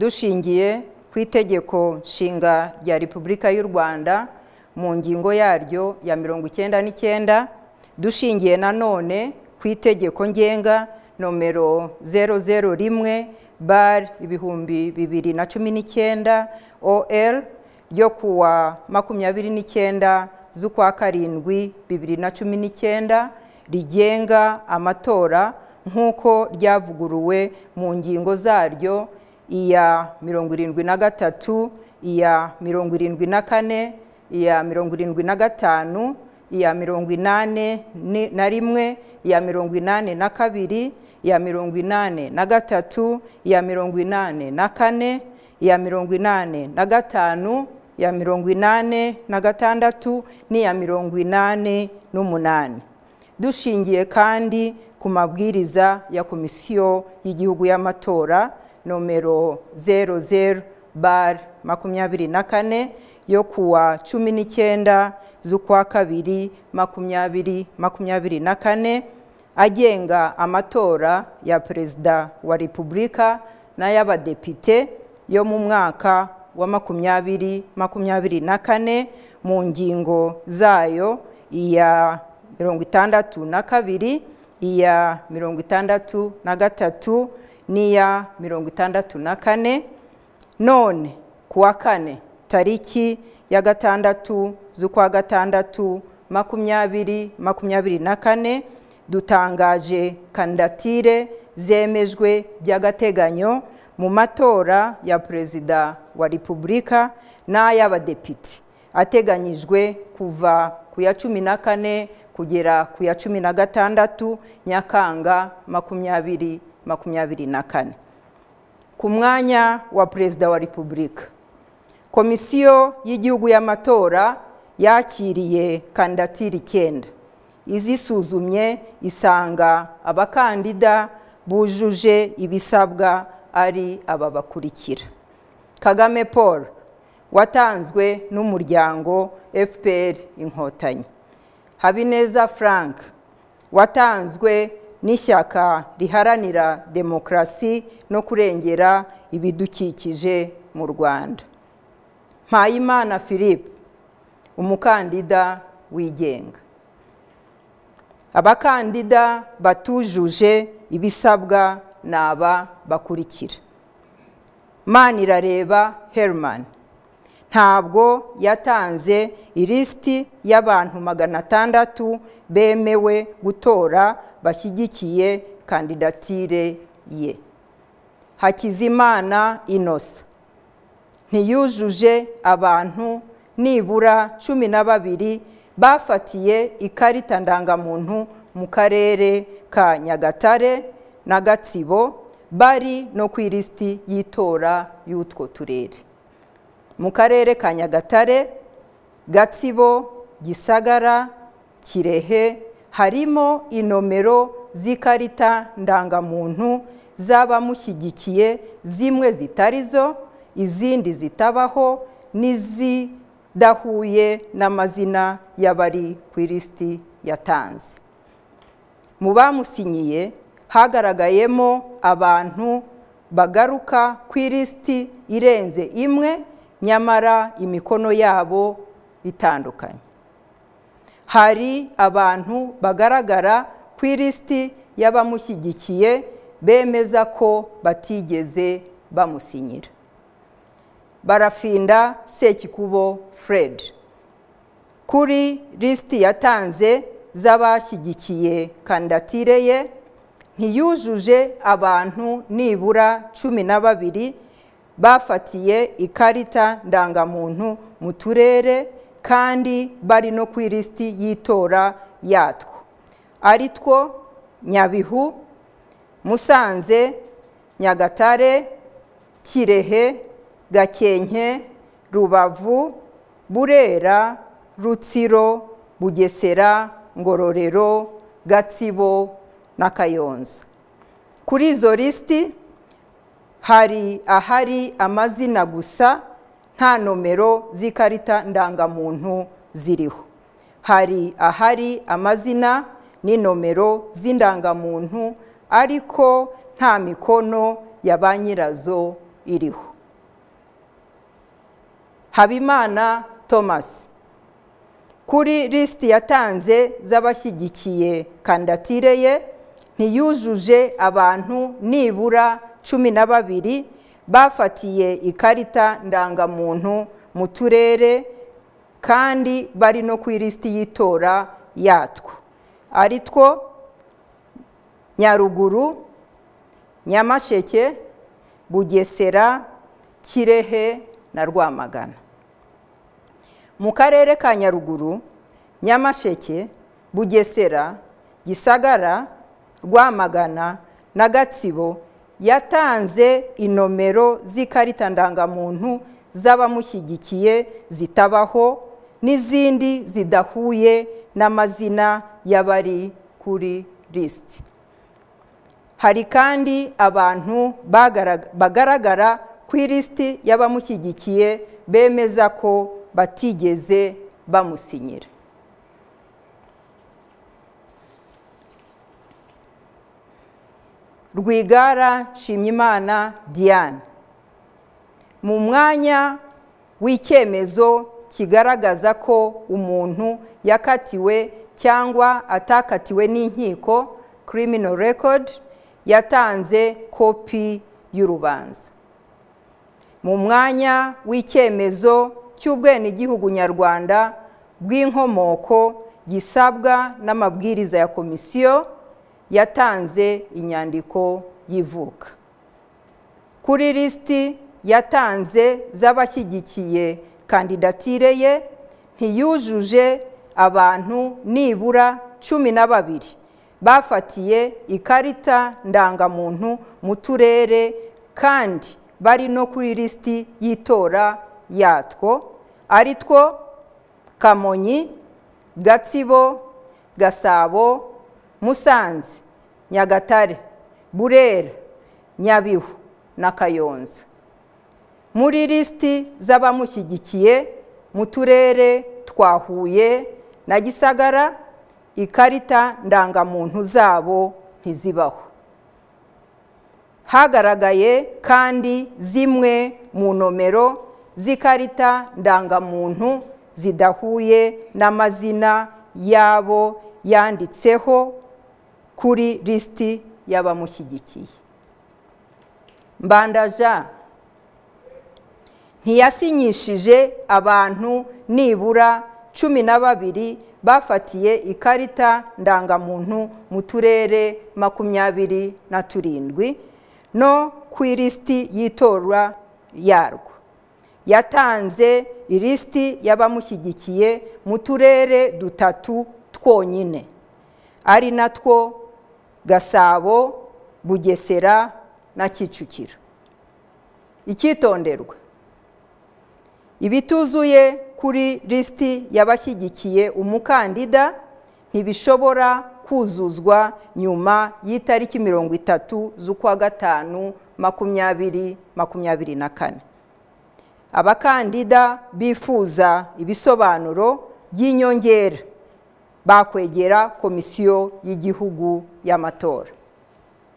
dushingiye ku itegeko nshinga rya repubulika y'u rwanda mu ngingo yaryo ya mirongo icyenda n'icyenda dushingiye nanone ku itegeko ngenga nomero zeru zeru rimwe bar ibihumbi bibiri na cumi n'icyenda or ryo kuwa makumyabiri n'icyenda z'ukwa karindwi bibiri na cumi n'icyenda rigenga amatora nk'uko ryavuguruwe mu ngingo zaryo iya mirongo irindwi na gatatu iya mirongo irindwi na kane iya mirongo irindwi na gatanu iya mirongo inane na rimwe iya mirongo inane na kabiri iya mirongo inane na gatatu iya mirongo inane na kane iya mirongo inane na gatanu iya mirongo inane na gatandatu n'iya mirongo inane n'umunani dushingiye kandi ku mabwiriza ya komisiyo y'igihugu y'amatora nomero zeru zeru bar makumyabiri na kane yo kuwa cumi n'icyenda z'ukwa kabiri makumyabiri makumyabiri na kane agenga amatora ya perezida wa repubulika n'ay'abadepite yo mu mwaka wa makumyabiri makumyabiri na kane mu ngingo zayo iya mirongo itandatu na kabiri iya mirongo itandatu na gatatu n'iya mirongo itandatu na kane. None ku wa kane tariki ya gatandatu z'ukwa gatandatu makumyabiri makumyabiri na kane dutangaje kandidatire zemejwe by'agateganyo mu matora ya perezida wa repubulika n'ay'abadepite. Ateganyijwe kuva ku ya cumi na kane kugera ku ya cumi na gatandatu nyakanga makumyabiri makumyabiri na kane. Ku mwanya wa perezida wa repubulika komisiyo y'igihugu y'amatora yakiriye kandidatire icyenda. Izisuzumye isanga abakandida bujuje ibisabwa ari aba bakurikira. Kagame paul watanzwe n'umuryango fpr inkotanyi. Habineza frank watanzwe n'ishyaka riharanira demokarasi no kurengera ibidukikije mu rwanda. Mpayimana philippe umukandida wigenga. Abakandida batujuje ibisabwa ni aba bakurikira. Manirareba herman. Ntabwo yatanze ilisiti y'abantu magana atandatu bemewe gutora bashyigikiye kandidatire ye. Hakizimana inosa ntiyujuje abantu nibura cumi na babiri bafatiye ikarita ndangamuntu mu karere ka nyagatare na gatsibo bari no ku ilisiti y'itora y'utwo turere. Mu karere ka nyagatare gatsibo gisagara kirehe harimo inomero z'ikarita ndangamuntu z'abamushyigikiye zimwe zitari zo izindi zitabaho n'izidahuye n'amazina y'abari ku ilisiti yatanze. Mu bamusinyiye hagaragayemo abantu bagaruka ku ilisiti irenze imwe nyamara imikono yabo itandukanye. Hari abantu bagaragara ku ilisiti y'abamushyigikiye bemeza ko batigeze bamusinyira. Barafinda sekikubo fred. Kuri lisiti yatanze z'abashyigikiye kandidatire ye ntiyujuje abantu nibura cumi na babiri bafatiye ikarita ndangamuntu mu turere kandi bari no ku ilisiti y'itora yatwo. Ari two nyabihu musanze nyagatare kirehe gakenke rubavu burera rutsiro bugesera ngororero gatsibo na kayonza. Kuri izo lisiti hari ahari amazina gusa nta nomero z'ikarita ndangamuntu ziriho. Hari ahari amazina n'inomero z'indangamuntu ariko nta mikono ya ba nyirazo iriho. Habimana thomas. Kuri lisiti yatanze z'abashyigikiye kandidatire ye ntiyujuje abantu nibura cumi na babiri bafatiye ikarita ndangamuntu mu turere kandi bari no ku ilisiti y'itora yatwo. Ari two nyaruguru nyamasheke bugesera kirehe na rwamagana. Mu karere ka nyaruguru nyamasheke bugesera gisagara rwamagana na gatsibo yatanze inomero z'ikarita ndangamuntu z'abamushyigikiye zitabaho n'izindi zidahuye n'amazina y'abari kuri lisiti hari kandi abantu bagaragara ku ilisiti y'abamushyigikiye bemeza ko batigeze bamusinyira. Rwigara nshimyimana diane. Mu mwanya w'icyemezo kigaragaza ko umuntu yakatiwe cyangwa atakatiwe n'inkiko criminal record yatanze kopi y'urubanza. Mu mwanya w'icyemezo cy'ubwenegihugu nyarwanda bw'inkomoko gisabwa n'amabwiriza ya komisiyo yatanze inyandiko y'ivuka. Kuri lisiti yatanze z'abashyigikiye kandidatire ye ntiyujuje abantu nibura cumi na babiri. Bafatiye ikarita ndangamuntu mu turere kandi bari no kuri lisiti y'itora yatwo ari two kamonyi gatsibo gasabo musanze nyagatare burera nyabihu na kayonza. Muri lisiti z'abamushyigikiye mu turere twa huye na gisagara ikarita ndangamuntu zabo ntizibaho. Hagaragaye kandi zimwe mu nomero z'ikarita ndangamuntu zidahuye n'amazina y'abo yanditseho kuri lisiti y'abamushyigikiye. Mbandaja ntiyasinyishije abantu nibura cumi na babiri bafatiye ikarita ndangamuntu mu turere makumyabiri na turindwi no ku ilisiti y'itora yarwo. Yatanze ilisiti y'abamushyigikiye mu turere dutatu twonyine. Ari natwo gasabo bugesera na kicukiro. Icyitonderwa. Ibituzuye kuri lisiti y'abashyigikiye umukandida ntibishobora kuzuzwa nyuma y'itariki mirongo itatu z'ukwa gatanu makumyabiri makumyabiri na kane. Abakandida bifuza ibisobanuro by'inyongera. Bakwegera komisiyo y'igihugu y'amatora.